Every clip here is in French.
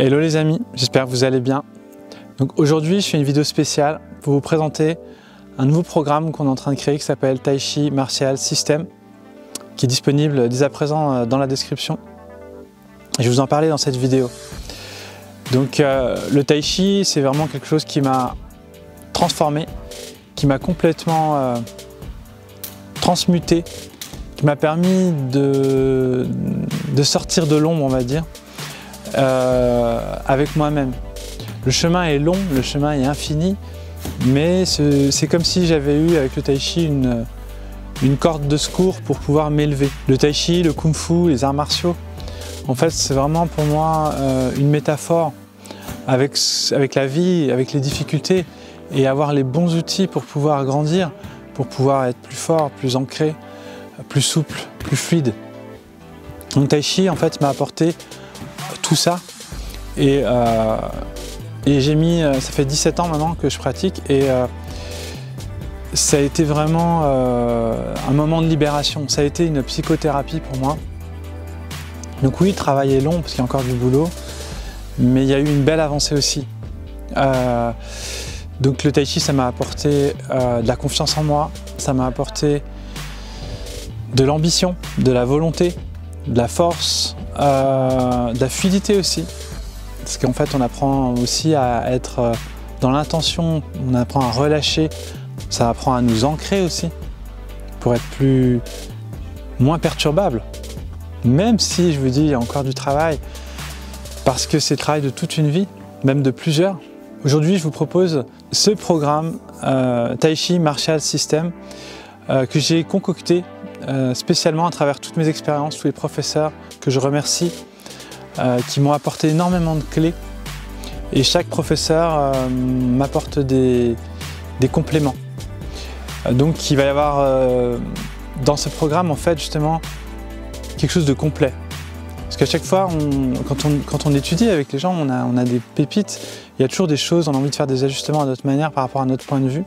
Hello les amis, j'espère que vous allez bien. Donc aujourd'hui, je fais une vidéo spéciale pour vous présenter un nouveau programme qu'on est en train de créer qui s'appelle Tai Chi Martial System, qui est disponible dès à présent euh, dans la description. je vais vous en parler dans cette vidéo. Donc euh, le Tai Chi, c'est vraiment quelque chose qui m'a transformé, qui m'a complètement euh, transmuté, qui m'a permis de, de sortir de l'ombre, on va dire, euh, avec moi-même. Le chemin est long, le chemin est infini, mais c'est comme si j'avais eu avec le tai chi une, corde de secours pour pouvoir m'élever. Le tai chi, le kung fu, les arts martiaux, en fait c'est vraiment pour moi euh, une métaphore avec, avec la vie, avec les difficultés et avoir les bons outils pour pouvoir grandir, pour pouvoir être plus fort, plus ancré, plus souple, plus fluide. Donc Tai Chi en fait m'a apporté tout ça. Et, euh, j'ai mis, euh, ça fait 17 ans maintenant que je pratique et euh, ça a été vraiment un moment de libération. Ça a été une psychothérapie pour moi. Donc oui, le travail est long parce qu'il y a encore du boulot, mais il y a eu une belle avancée aussi. donc le tai chi, ça m'a apporté de la confiance en moi, ça m'a apporté de l'ambition, de la volonté, de la force, euh, de la aussi. Parce qu'en fait, on apprend aussi à être euh, dans l'intention, on apprend à relâcher, ça apprend à nous ancrer aussi, pour être plus moins perturbable. Même si, je vous dis, il y a encore du travail, parce que c'est le travail de toute une vie, même de plusieurs. Aujourd'hui, je vous propose ce programme euh, Tai Chi Martial System que j'ai concocté euh, spécialement à travers toutes mes expériences, tous les professeurs que je remercie, euh, qui m'ont apporté énormément de clés. Et chaque professeur euh, m'apporte des, compléments. donc il va y avoir dans ce programme en fait justement quelque chose de complet. Parce qu'à chaque fois, quand, on, étudie avec les gens, on a, on a des pépites, il y a toujours des choses, on a envie de faire des ajustements à notre manière par rapport à notre point de vue.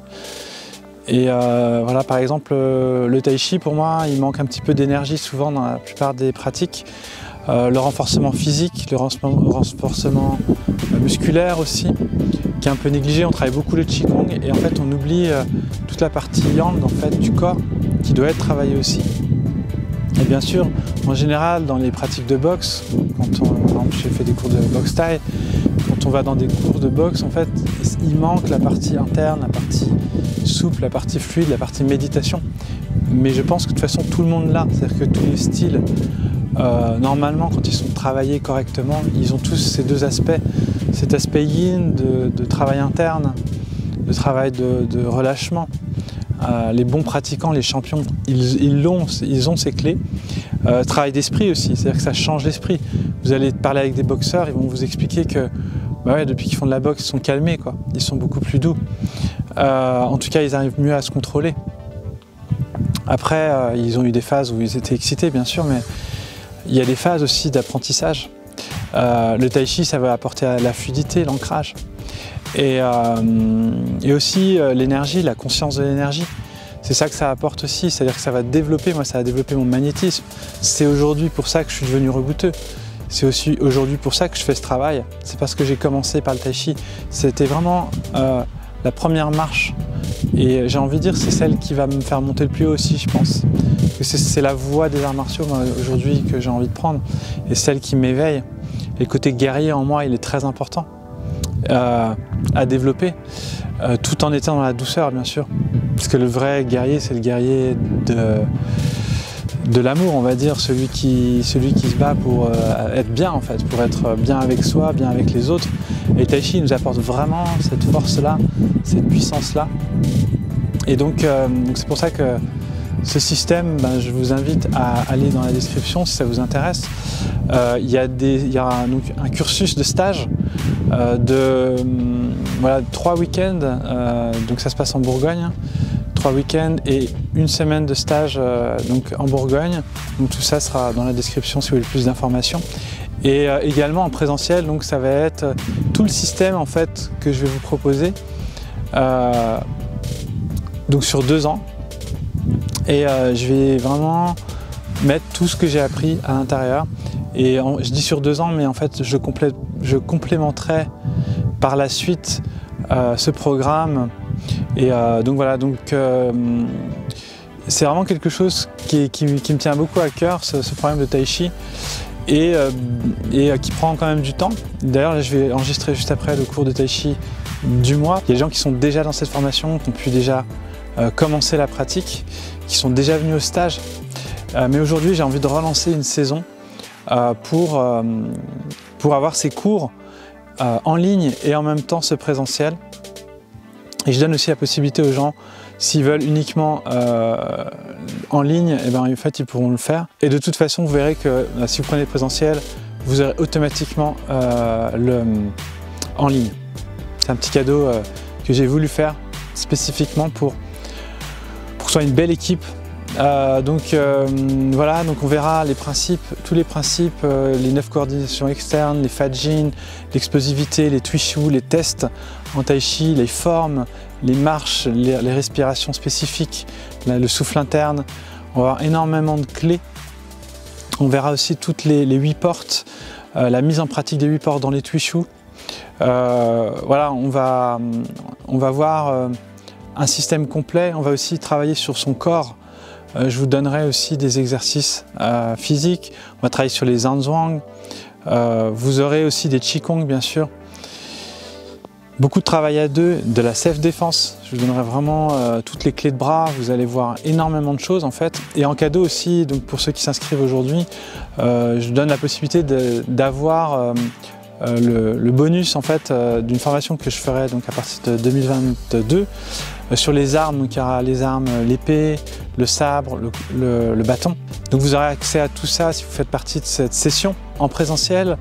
Et euh, voilà, par exemple, euh, le tai chi, pour moi, il manque un petit peu d'énergie souvent dans la plupart des pratiques. Euh, le renforcement physique, le renforcement musculaire aussi, qui est un peu négligé. On travaille beaucoup le qigong et en fait, on oublie toute la partie yang en fait, du corps qui doit être travaillée aussi. Et bien sûr, en général, dans les pratiques de boxe, quand on, par exemple, j'ai fait des cours de boxe taille, quand on va dans des cours de boxe, en fait, il manque la partie interne, la partie la partie fluide, la partie méditation. Mais je pense que de toute façon tout le monde l'a, c'est-à-dire que tous les styles, euh, normalement quand ils sont travaillés correctement, ils ont tous ces deux aspects. Cet aspect yin de, travail interne, de travail de, relâchement. Euh, les bons pratiquants, les champions, ils, ont, ils ont ces clés. Euh, travail d'esprit aussi, c'est-à-dire que ça change l'esprit. Vous allez parler avec des boxeurs, ils vont vous expliquer que bah depuis qu'ils font de la boxe, ils sont calmés, quoi. ils sont beaucoup plus doux. Euh, en tout cas, ils arrivent mieux à se contrôler. Après, euh, ils ont eu des phases où ils étaient excités, bien sûr, mais il y a des phases aussi d'apprentissage. Euh, le tai chi, ça va apporter la fluidité, l'ancrage. Et, aussi l'énergie, la conscience de l'énergie. C'est ça que ça apporte aussi, c'est-à-dire que ça va développer, moi ça a développé mon magnétisme. C'est aujourd'hui pour ça que je suis devenu rebouteux. C'est aussi aujourd'hui pour ça que je fais ce travail. C'est parce que j'ai commencé par le tai chi. C'était vraiment la première marche. Et j'ai envie de dire c'est celle qui va me faire monter le plus haut aussi, je pense. C'est la voie des arts martiaux aujourd'hui que j'ai envie de prendre et celle qui m'éveille. Le côté guerrier en moi, il est très important euh, à développer, euh, tout en étant dans la douceur, bien sûr. Parce que le vrai guerrier, c'est le guerrier de, de l'amour, on va dire, celui qui, se bat pour euh, être bien, en fait, pour être bien avec soi, bien avec les autres. Et Tai Chi nous apporte vraiment cette force-là, cette puissance-là. Et donc, euh, c'est pour ça que ce système, ben, je vous invite à aller dans la description si ça vous intéresse. Euh, il y a, des, un, cursus de stage de voilà, trois week-ends, donc ça se passe en Bourgogne, trois week-ends et une semaine de stage donc en Bourgogne. Donc tout ça sera dans la description si vous voulez plus d'informations. Et euh, également en présentiel, donc ça va être euh, tout le système en fait que je vais vous proposer. Euh, donc sur deux ans. Et je vais vraiment mettre tout ce que j'ai appris à l'intérieur. Et je dis sur deux ans, mais en fait, je, je complémenterai par la suite euh, ce programme. Et euh, donc voilà, donc euh, c'est vraiment quelque chose qui, me tient beaucoup à cœur, ce, problème de tai chi, et, et qui prend quand même du temps. D'ailleurs, je vais enregistrer juste après le cours de tai chi du mois. Il y a des gens qui sont déjà dans cette formation, qui ont pu déjà commencer la pratique, qui sont déjà venus au stage. mais aujourd'hui, j'ai envie de relancer une saison pour, pour avoir ces cours euh, en ligne et en même temps ce présentiel. Et je donne aussi la possibilité aux gens, s'ils veulent uniquement euh, en ligne, eh ben, en fait, ils pourront le faire. Et de toute façon, vous verrez que euh, si vous prenez le présentiel, vous aurez automatiquement le en ligne. C'est un petit cadeau que j'ai voulu faire spécifiquement pour, pour que ce soit une belle équipe euh, donc euh, voilà, donc on verra les principes, tous les principes, euh, les neuf coordinations externes, les fadjin, l'explosivité, les twishu, les tests en tai chi, les formes, les marches, les, respirations spécifiques, le souffle interne. On va avoir énormément de clés. On verra aussi toutes les, huit portes, la mise en pratique des huit portes dans les twishu. voilà, on va, on voir un système complet. On va aussi travailler sur son corps euh, je vous donnerai aussi des exercices euh, physiques. On va travailler sur les Zanzhuang. Euh, vous aurez aussi des Qigong, bien sûr. Beaucoup de travail à deux, de la self-défense. Je vous donnerai vraiment toutes les clés de bras. Vous allez voir énormément de choses en fait. Et en cadeau aussi, donc pour ceux qui s'inscrivent aujourd'hui, je donne la possibilité d'avoir le, bonus en fait d'une formation que je ferai donc à partir de 2022 sur les armes. Donc il y aura les armes, l'épée, le sabre, le, bâton. Donc vous aurez accès à tout ça si vous faites partie de cette session en présentiel.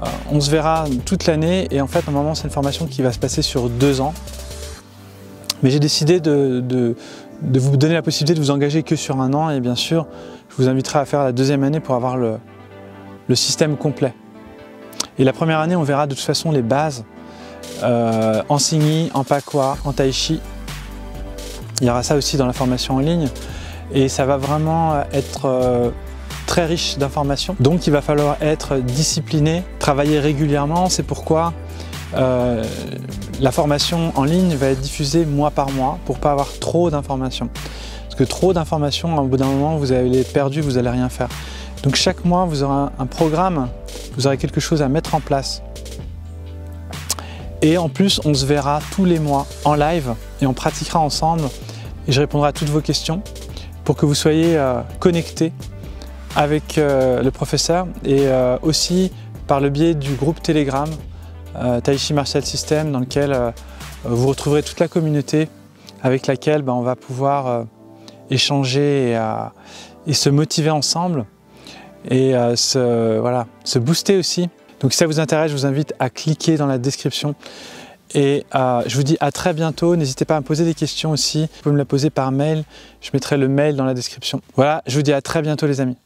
Euh, on se verra toute l'année et en fait normalement c'est une formation qui va se passer sur deux ans. Mais j'ai décidé de, vous donner la possibilité de vous engager que sur un an et bien sûr je vous inviterai à faire la deuxième année pour avoir le, système complet. Et la première année on verra de toute façon les bases euh, en Singyi, en Pakwa, en Tai Chi il y aura ça aussi dans la formation en ligne et ça va vraiment être euh, très riche d'informations. Donc il va falloir être discipliné, travailler régulièrement. C'est pourquoi euh, la formation en ligne va être diffusée mois par mois pour pas avoir trop d'informations. Parce que trop d'informations, au bout d'un moment, vous allez les perdu, vous n'allez rien faire. Donc chaque mois, vous aurez un programme, vous aurez quelque chose à mettre en place. Et en plus, on se verra tous les mois en live et on pratiquera ensemble et je répondrai à toutes vos questions pour que vous soyez euh, connectés avec euh, le professeur et euh, aussi par le biais du groupe Telegram Taichi Martial System dans lequel vous retrouverez toute la communauté avec laquelle ben, on va pouvoir échanger et, se motiver ensemble et se, voilà, se booster aussi. Donc si ça vous intéresse, je vous invite à cliquer dans la description et euh, je vous dis à très bientôt. N'hésitez pas à me poser des questions aussi. Vous pouvez me la poser par mail. Je mettrai le mail dans la description. Voilà, je vous dis à très bientôt les amis.